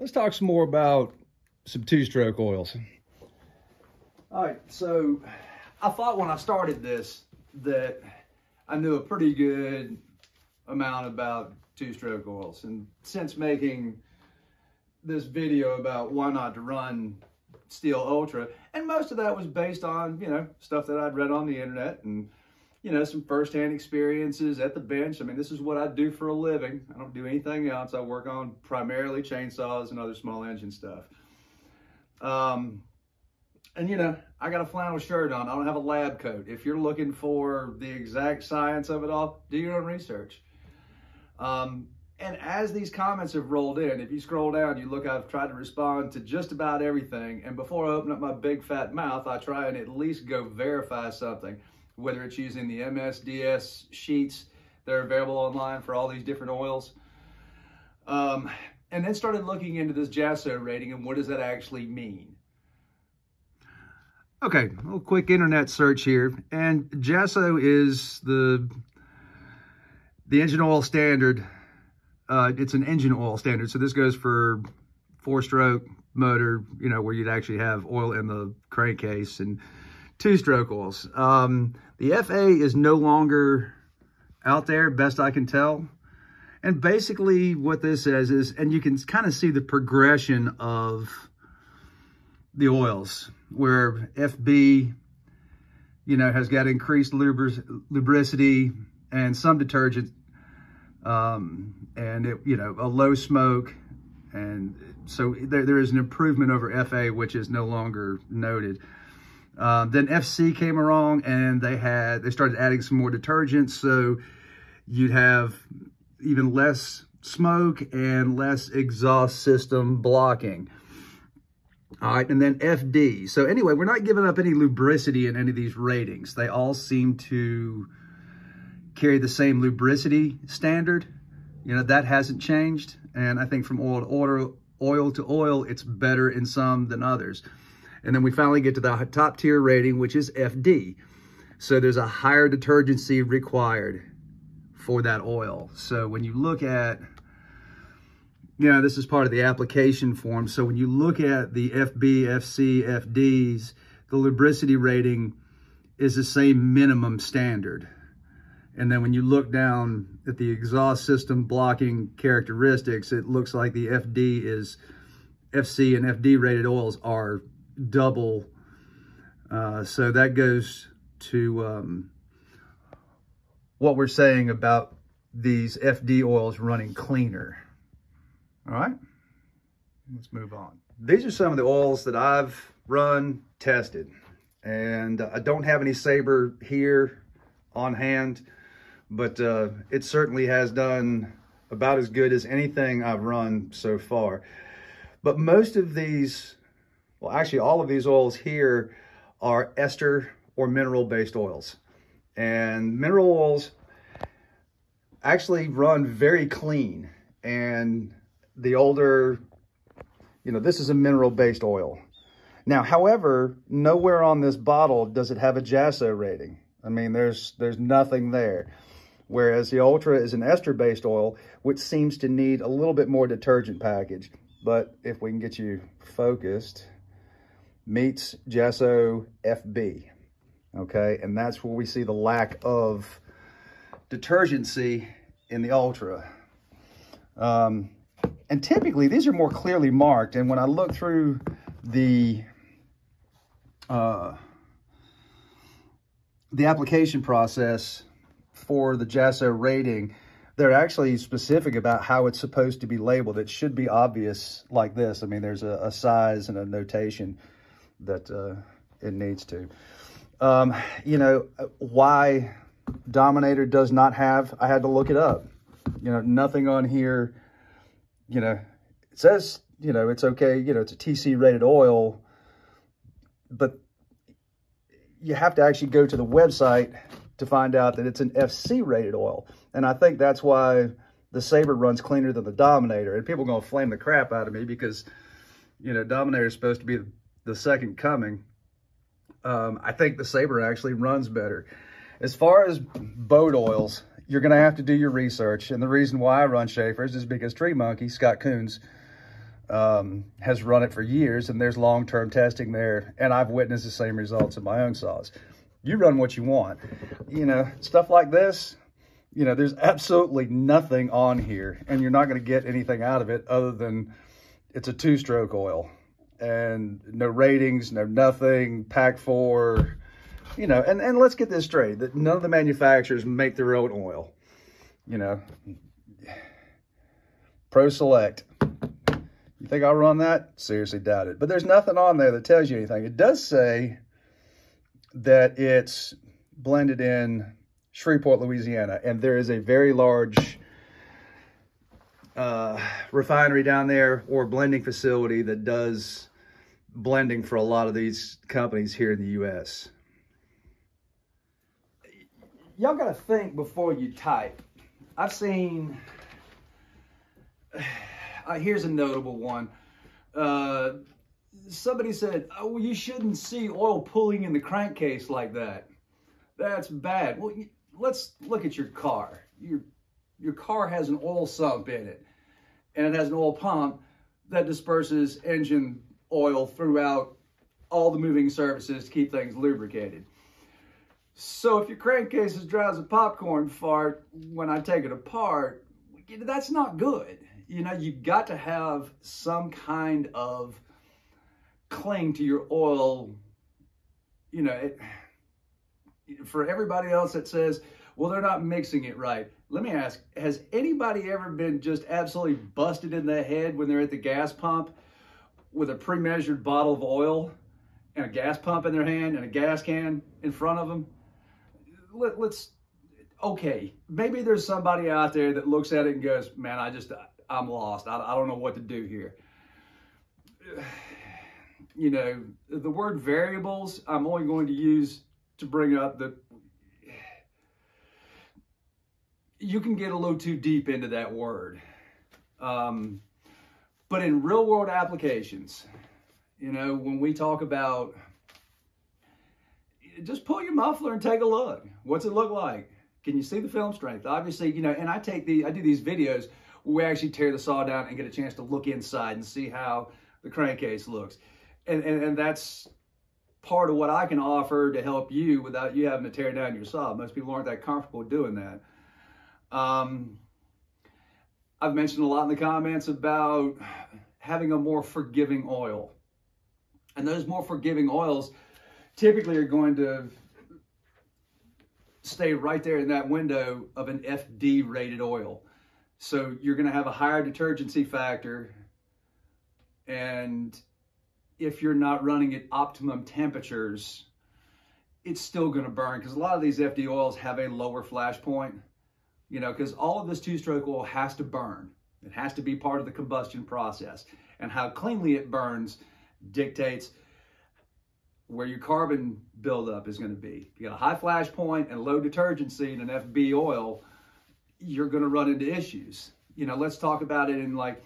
let's talk some more about some two-stroke oils. All right, so I thought when I started this that I knew a pretty good amount about two-stroke oils. And since making this video about why not to run Stihl Ultra, and most of that was based on, you know, stuff that I'd read on the internet and, you know, some firsthand experiences at the bench. I mean, this is what I do for a living. I don't do anything else. I work on primarily chainsaws and other small engine stuff. Um, and you know, I got a flannel shirt on. I don't have a lab coat. If you're looking for the exact science of it all, do your own research. Um, and as these comments have rolled in, if you scroll down, you look, I've tried to respond to just about everything. And before I open up my big fat mouth, I try and at least go verify something, whether it's using the MSDS sheets that are available online for all these different oils. Um, and then started looking into this JASO rating and what does that actually mean? Okay, a little quick internet search here. And JASO is the the engine oil standard uh, it's an engine oil standard. So this goes for four stroke motor, you know, where you'd actually have oil in the crankcase and two stroke oils. Um, the FA is no longer out there, best I can tell. And basically what this says is, and you can kind of see the progression of the oils where FB, you know, has got increased lubricity and some detergent um, and it, you know, a low smoke. And so there, there is an improvement over FA, which is no longer noted. Um, then FC came along and they had, they started adding some more detergents. So you'd have even less smoke and less exhaust system blocking. All right, and then FD. So anyway, we're not giving up any lubricity in any of these ratings. They all seem to carry the same lubricity standard. You know, that hasn't changed. And I think from oil to oil, oil to oil, it's better in some than others. And then we finally get to the top tier rating, which is FD. So there's a higher detergency required for that oil. So when you look at, you know, this is part of the application form. So when you look at the FB, FC, FDs, the lubricity rating is the same minimum standard. And then when you look down at the exhaust system blocking characteristics, it looks like the FD is, FC and FD rated oils are double. Uh, so that goes to um, what we're saying about these FD oils running cleaner. All right, let's move on. These are some of the oils that I've run, tested, and I don't have any Saber here on hand but uh, it certainly has done about as good as anything I've run so far. But most of these, well, actually all of these oils here are ester or mineral-based oils. And mineral oils actually run very clean. And the older, you know, this is a mineral-based oil. Now, however, nowhere on this bottle does it have a JASO rating. I mean, there's there's nothing there whereas the Ultra is an ester-based oil, which seems to need a little bit more detergent package. But if we can get you focused, meets JASO FB, okay? And that's where we see the lack of detergency in the Ultra. Um, and typically, these are more clearly marked. And when I look through the... Uh, the application process for the JASO rating, they're actually specific about how it's supposed to be labeled. It should be obvious like this. I mean, there's a, a size and a notation that uh, it needs to. Um, you know, why Dominator does not have, I had to look it up. You know, nothing on here, you know, it says, you know, it's okay, you know, it's a TC rated oil, but you have to actually go to the website to find out that it's an FC rated oil. And I think that's why the Saber runs cleaner than the Dominator. And people are going to flame the crap out of me because, you know, Dominator is supposed to be the second coming. Um, I think the Saber actually runs better. As far as boat oils, you're going to have to do your research. And the reason why I run Schaeffer's is because Tree Monkey, Scott Coons, um, has run it for years and there's long-term testing there and I've witnessed the same results in my own saws. You run what you want. You know, stuff like this, you know, there's absolutely nothing on here and you're not going to get anything out of it other than it's a two-stroke oil and no ratings, no nothing, pack four, you know, and, and let's get this straight, that none of the manufacturers make their own oil, you know. Pro Select, you think I'll run that? Seriously doubt it. But there's nothing on there that tells you anything. It does say that it's blended in Shreveport, Louisiana, and there is a very large uh, refinery down there or blending facility that does blending for a lot of these companies here in the U.S. Y'all got to think before you type. I've seen uh, here's a notable one. Uh, somebody said, oh, you shouldn't see oil pulling in the crankcase like that. That's bad. Well, let's look at your car. Your, your car has an oil sump in it, and it has an oil pump that disperses engine oil throughout all the moving surfaces to keep things lubricated. So if your crankcase is dry as a popcorn fart when I take it apart, that's not good you know, you've got to have some kind of cling to your oil. You know, it, for everybody else that says, well, they're not mixing it right. Let me ask, has anybody ever been just absolutely busted in the head when they're at the gas pump with a pre-measured bottle of oil and a gas pump in their hand and a gas can in front of them? Let, let's, okay, maybe there's somebody out there that looks at it and goes, man, I just, I'm lost. I, I don't know what to do here. You know, the word variables, I'm only going to use to bring up that you can get a little too deep into that word. Um, but in real world applications, you know, when we talk about just pull your muffler and take a look. What's it look like? Can you see the film strength? Obviously, you know, and I take the I do these videos we actually tear the saw down and get a chance to look inside and see how the crankcase looks. And, and, and that's part of what I can offer to help you without you having to tear down your saw. Most people aren't that comfortable doing that. Um, I've mentioned a lot in the comments about having a more forgiving oil. And those more forgiving oils typically are going to stay right there in that window of an FD rated oil. So you're going to have a higher detergency factor. And if you're not running at optimum temperatures, it's still going to burn because a lot of these FD oils have a lower flash point, you know, because all of this two-stroke oil has to burn. It has to be part of the combustion process. And how cleanly it burns dictates where your carbon buildup is going to be. If you got a high flash point and low detergency in an FB oil, you're going to run into issues. You know, let's talk about it in like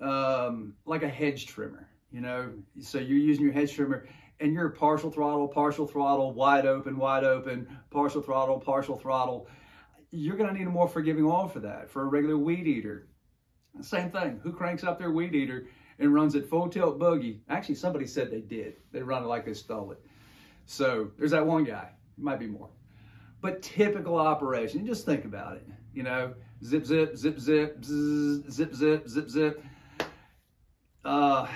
um, like a hedge trimmer. You know, so you're using your hedge trimmer and you're partial throttle, partial throttle, wide open, wide open, partial throttle, partial throttle. You're going to need a more forgiving oil for that. For a regular weed eater, same thing. Who cranks up their weed eater and runs it full tilt boogie? Actually, somebody said they did. They run it like they stole it. So there's that one guy. Might be more. But typical operation. Just think about it you know, zip, zip, zip, zip, zzz, zip, zip, zip, zip. Uh,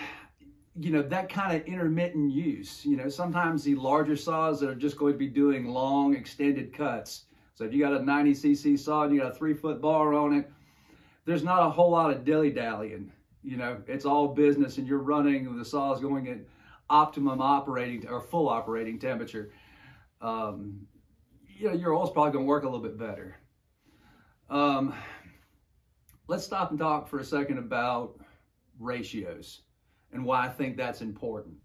you know, that kind of intermittent use. You know, sometimes the larger saws that are just going to be doing long, extended cuts. So if you got a 90 cc saw and you got a three foot bar on it, there's not a whole lot of dilly dallying. You know, it's all business and you're running, the saw is going at optimum operating or full operating temperature. Um, you know, your oil's probably going to work a little bit better. Um, let's stop and talk for a second about ratios and why I think that's important.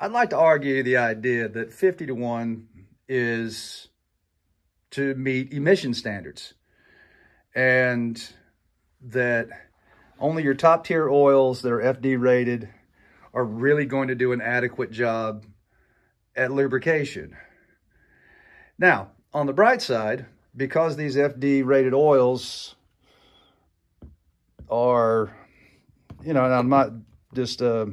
I'd like to argue the idea that 50 to 1 is to meet emission standards and that only your top tier oils that are FD rated are really going to do an adequate job at lubrication. Now, on the bright side, because these FD rated oils are you know, and I'm not just, uh,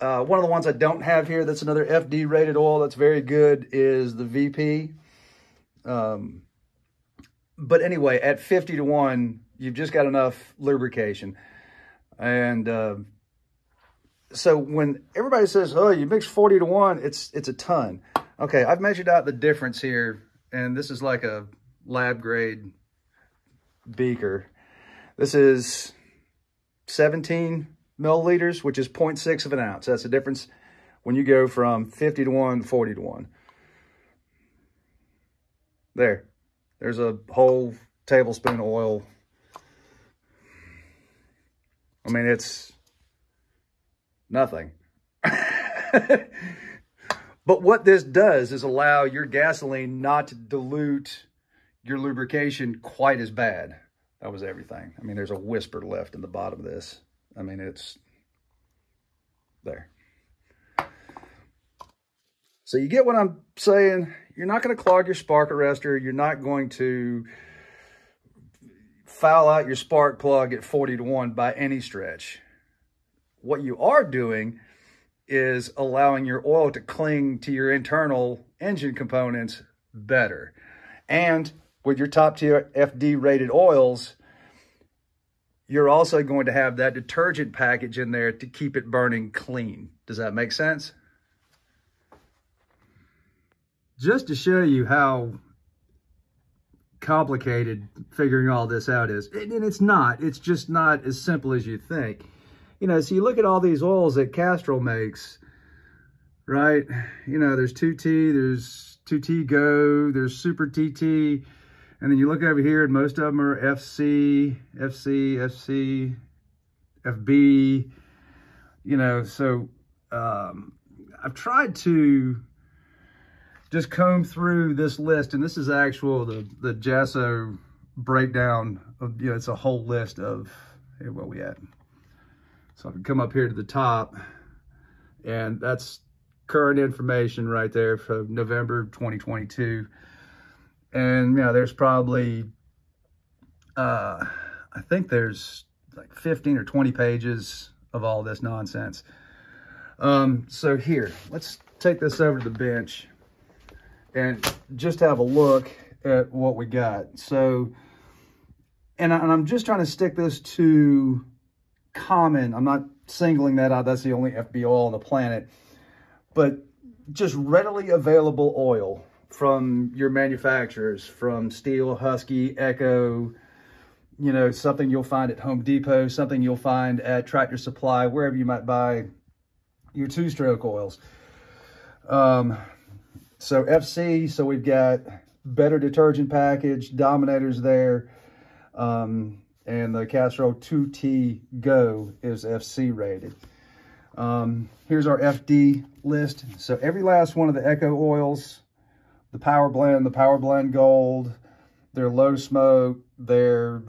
uh, one of the ones I don't have here that's another FD rated oil that's very good is the VP. Um, but anyway, at 50 to 1, you've just got enough lubrication. And uh, so when everybody says, oh, you mix 40 to 1, it's, it's a ton. Okay, I've measured out the difference here, and this is like a lab grade beaker. This is 17 milliliters, which is 0.6 of an ounce. That's the difference when you go from 50 to 1 40 to 1. There. There's a whole tablespoon of oil. I mean, it's nothing. but what this does is allow your gasoline not to dilute your lubrication quite as bad. That was everything. I mean, there's a whisper left in the bottom of this. I mean, it's there. So you get what I'm saying? You're not going to clog your spark arrestor. You're not going to foul out your spark plug at 40 to 1 by any stretch. What you are doing is allowing your oil to cling to your internal engine components better. And with your top tier FD rated oils, you're also going to have that detergent package in there to keep it burning clean. Does that make sense? Just to show you how complicated figuring all this out is, and it's not, it's just not as simple as you think. You know, so you look at all these oils that Castrol makes, right? You know, there's 2T, there's 2T Go, there's Super TT, and then you look over here and most of them are FC, FC, FC, FB, you know, so um, I've tried to just comb through this list, and this is actual, the, the JASO breakdown of, you know, it's a whole list of, here, where we at? So I can come up here to the top, and that's current information right there for November 2022. And, you know, there's probably, uh, I think there's like 15 or 20 pages of all this nonsense. Um, so here, let's take this over to the bench and just have a look at what we got. So, and, I, and I'm just trying to stick this to common. I'm not singling that out. That's the only FB oil on the planet. But just readily available oil from your manufacturers, from Stihl, Husky, Echo, you know, something you'll find at Home Depot, something you'll find at Tractor Supply, wherever you might buy your two-stroke oils. Um, so FC, so we've got better detergent package, Dominators there, um, and the Castrol 2T Go is FC rated. Um, here's our FD list. So every last one of the Echo oils the Power Blend, the Power Blend Gold, their low smoke, their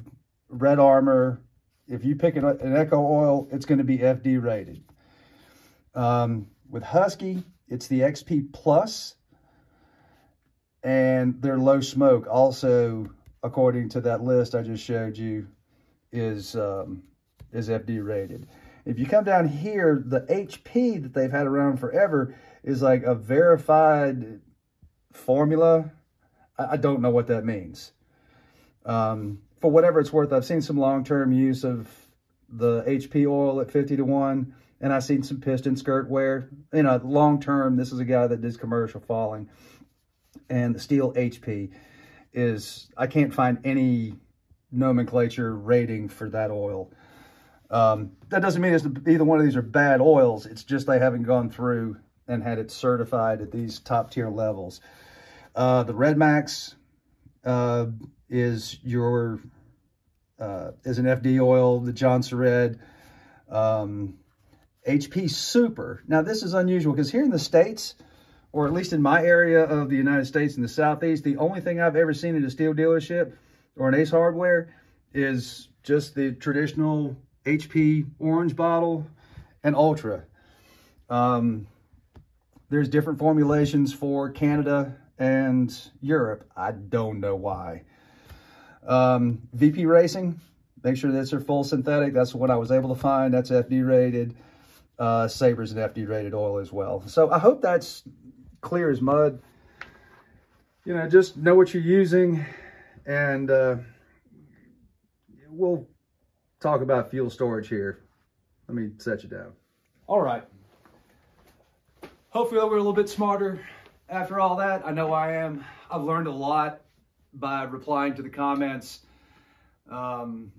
red armor. If you pick an, an Echo oil, it's going to be FD rated. Um, with Husky, it's the XP Plus, and their low smoke also, according to that list I just showed you, is um, is FD rated. If you come down here, the HP that they've had around forever is like a verified formula. I, I don't know what that means. Um, for whatever it's worth, I've seen some long-term use of the HP oil at 50 to 1, and I've seen some piston skirt wear. You know, long-term, this is a guy that does commercial falling. And the Stihl HP is, I can't find any nomenclature rating for that oil. Um, that doesn't mean it's either one of these are bad oils. It's just they haven't gone through and had it certified at these top tier levels. Uh, the Red Max uh, is your uh, is an FD oil, the Johnson Red. Um, HP Super. Now, this is unusual because here in the States, or at least in my area of the United States in the Southeast, the only thing I've ever seen in a Stihl dealership or an Ace Hardware is just the traditional HP orange bottle and Ultra. Um, there's different formulations for Canada and Europe. I don't know why. Um, VP Racing, Make sure that's their full synthetic. That's what I was able to find. That's FD rated. Uh, Saber's an FD rated oil as well. So I hope that's clear as mud. You know, just know what you're using and uh, we'll talk about fuel storage here. Let me set you down. All right. Hopefully we're a little bit smarter after all that. I know I am. I've learned a lot by replying to the comments. Um,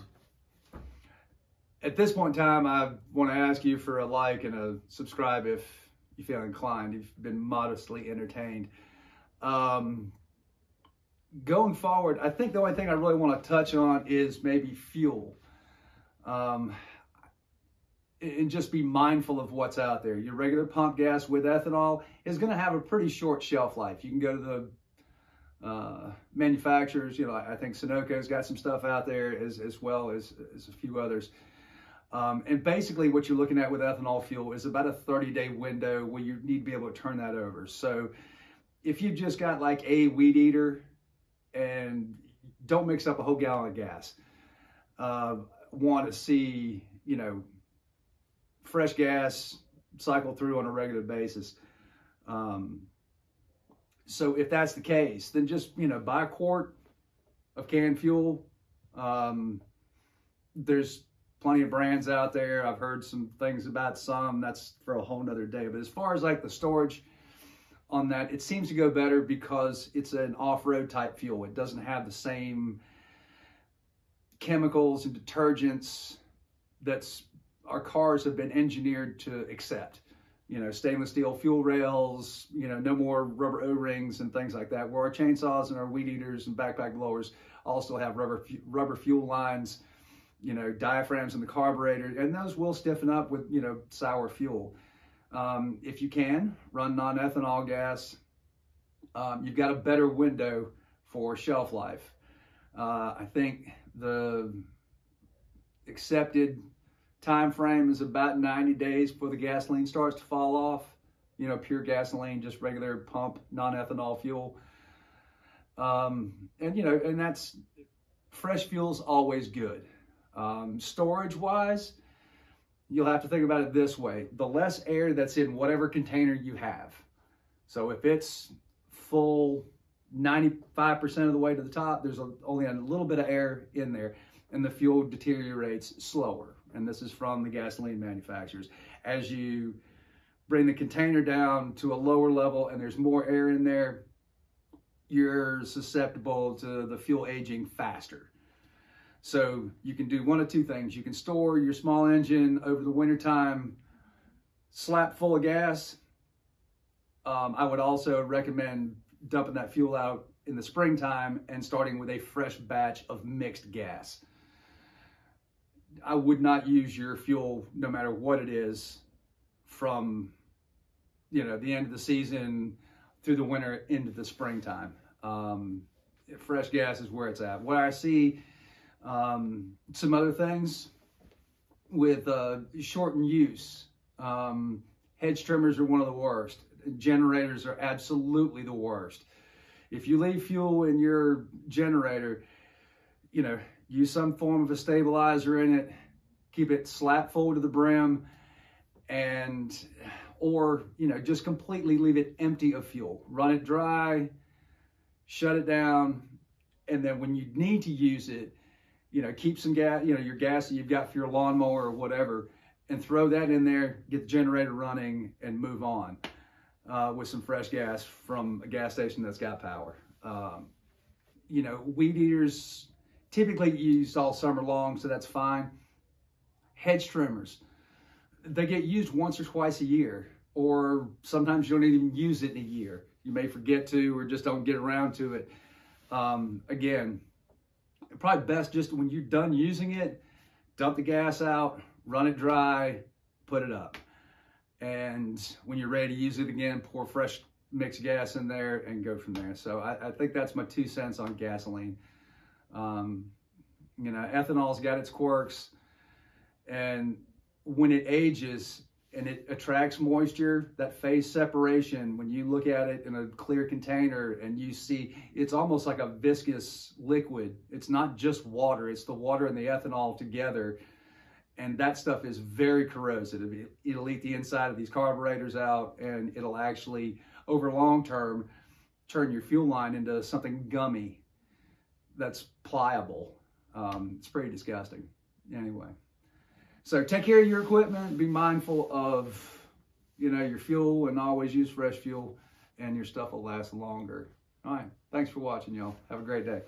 at this point in time, I want to ask you for a like and a subscribe if you feel inclined. You've been modestly entertained. Um, going forward, I think the only thing I really want to touch on is maybe fuel. Um, and just be mindful of what's out there. Your regular pump gas with ethanol is going to have a pretty short shelf life. You can go to the uh, manufacturers. You know, I think Sunoco's got some stuff out there as, as well as, as a few others. Um, and basically what you're looking at with ethanol fuel is about a 30 day window where you need to be able to turn that over. So if you've just got like a weed eater and don't mix up a whole gallon of gas, uh, want to see, you know, fresh gas cycle through on a regular basis. Um, so if that's the case, then just, you know, buy a quart of canned fuel. Um, there's plenty of brands out there. I've heard some things about some. That's for a whole nother day. But as far as like the storage on that, it seems to go better because it's an off-road type fuel. It doesn't have the same chemicals and detergents that's our cars have been engineered to accept. You know, stainless steel fuel rails, you know, no more rubber O-rings and things like that. Where our chainsaws and our weed eaters and backpack blowers also have rubber rubber fuel lines, you know, diaphragms in the carburetor, and those will stiffen up with, you know, sour fuel. Um, if you can, run non-ethanol gas. Um, you've got a better window for shelf life. Uh, I think the accepted time frame is about 90 days before the gasoline starts to fall off. You know, pure gasoline, just regular pump, non-ethanol fuel. Um, and, you know, and that's, fresh fuel's always good. Um, storage wise, you'll have to think about it this way. The less air that's in whatever container you have. So if it's full 95% of the way to the top, there's a, only a little bit of air in there and the fuel deteriorates slower and this is from the gasoline manufacturers. As you bring the container down to a lower level and there's more air in there, you're susceptible to the fuel aging faster. So you can do one of two things. You can store your small engine over the wintertime slap full of gas. Um, I would also recommend dumping that fuel out in the springtime and starting with a fresh batch of mixed gas. I would not use your fuel, no matter what it is, from you know the end of the season through the winter into the springtime. Um, fresh gas is where it's at. What I see, um, some other things with uh, shortened use. Um, hedge trimmers are one of the worst. Generators are absolutely the worst. If you leave fuel in your generator, you know, use some form of a stabilizer in it, keep it slap full to the brim, and or you know just completely leave it empty of fuel. Run it dry, shut it down, and then when you need to use it, you know keep some gas, you know your gas that you've got for your lawnmower or whatever, and throw that in there, get the generator running, and move on uh, with some fresh gas from a gas station that's got power. Um, you know, weed eaters typically used all summer long, so that's fine. Hedge trimmers, they get used once or twice a year, or sometimes you don't even use it in a year. You may forget to or just don't get around to it. Um, again, probably best just when you're done using it, dump the gas out, run it dry, put it up. And when you're ready to use it again, pour fresh mixed gas in there and go from there. So I, I think that's my two cents on gasoline. Um, you know, ethanol's got its quirks, and when it ages, and it attracts moisture. That phase separation, when you look at it in a clear container and you see, it's almost like a viscous liquid. It's not just water, it's the water and the ethanol together. And that stuff is very corrosive. It'll eat the inside of these carburetors out and it'll actually, over long term, turn your fuel line into something gummy that's pliable. Um, it's pretty disgusting. Anyway. So take care of your equipment. Be mindful of, you know, your fuel and always use fresh fuel and your stuff will last longer. All right. Thanks for watching, y'all. Have a great day.